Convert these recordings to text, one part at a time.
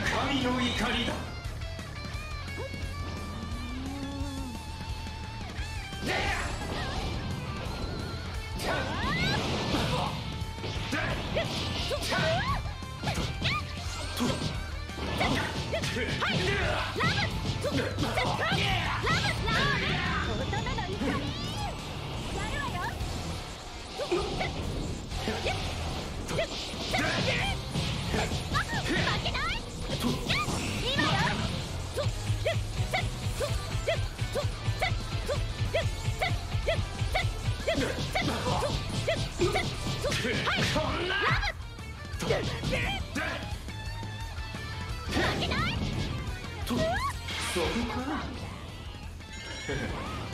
神の怒りだ。そこ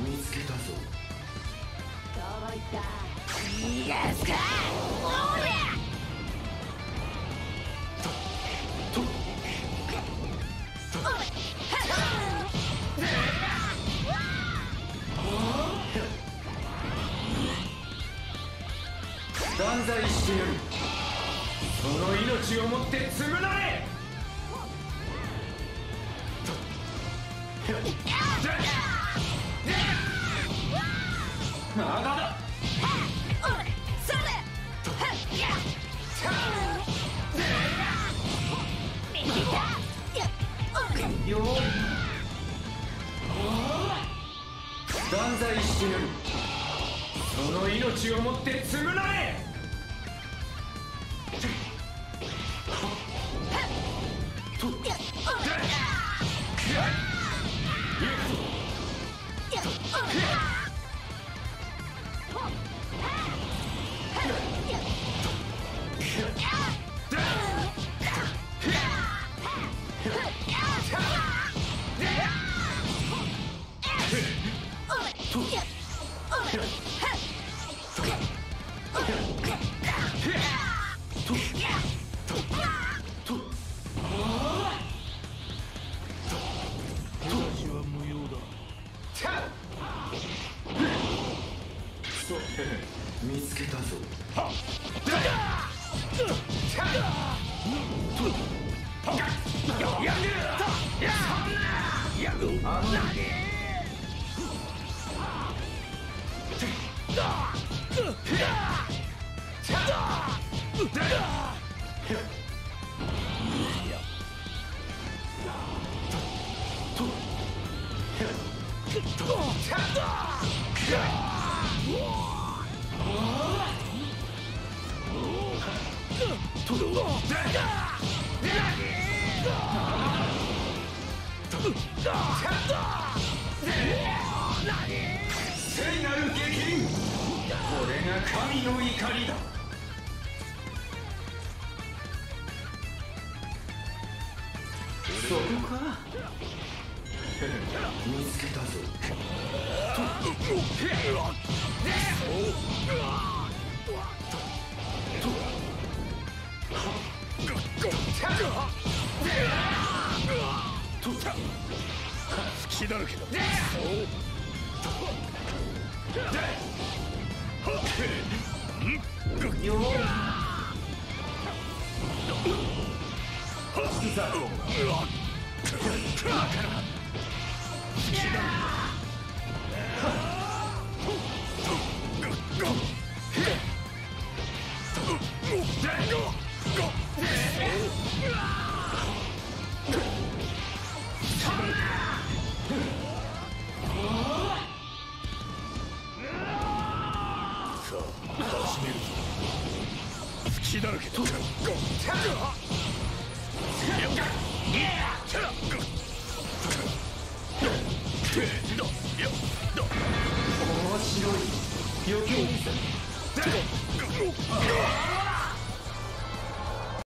見つけたぞ。どこ行った。逃がすか？罪してやる。その命をもって償え。まだだ。よ断罪してやる。その命をもって償え見つけたぞ。あの聖なる激鱗これが神の怒りだそこか。見つけたぞ隙だらけだ血だらけだ面白い。余計に